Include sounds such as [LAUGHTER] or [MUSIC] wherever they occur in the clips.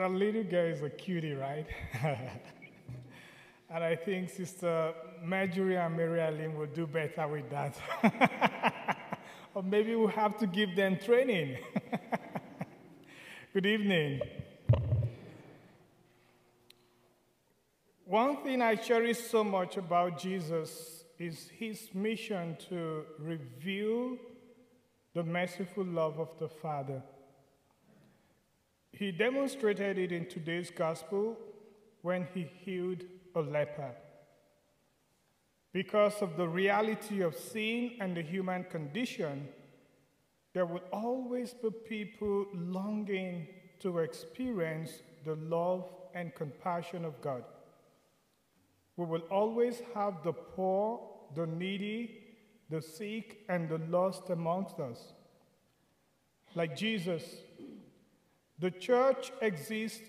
That little girl is a cutie, right? [LAUGHS] and I think Sister Marjorie and Mary Ellen will do better with that. [LAUGHS] or maybe we'll have to give them training. [LAUGHS] Good evening. One thing I cherish so much about Jesus is his mission to reveal the merciful love of the Father. He demonstrated it in today's gospel when he healed a leper. Because of the reality of sin and the human condition, there will always be people longing to experience the love and compassion of God. We will always have the poor, the needy, the sick, and the lost amongst us. Like Jesus, the church exists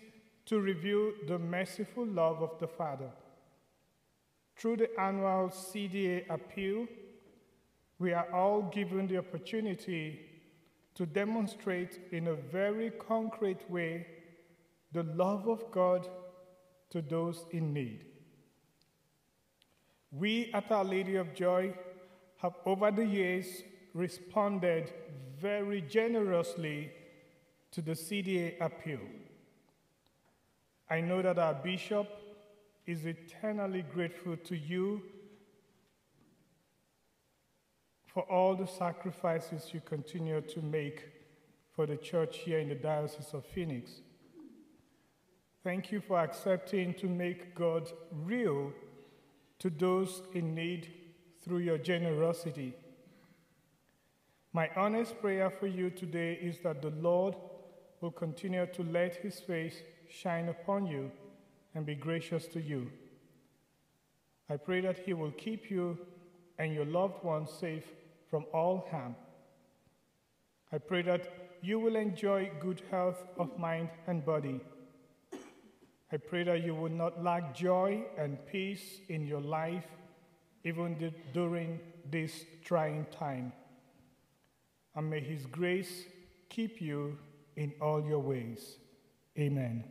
to reveal the merciful love of the Father. Through the annual CDA appeal, we are all given the opportunity to demonstrate in a very concrete way the love of God to those in need. We at Our Lady of Joy have over the years responded very generously to the CDA appeal. I know that our bishop is eternally grateful to you for all the sacrifices you continue to make for the church here in the Diocese of Phoenix. Thank you for accepting to make God real to those in need through your generosity. My honest prayer for you today is that the Lord will continue to let his face shine upon you and be gracious to you. I pray that he will keep you and your loved ones safe from all harm. I pray that you will enjoy good health of mind and body I pray that you will not lack joy and peace in your life, even during this trying time. And may His grace keep you in all your ways. Amen.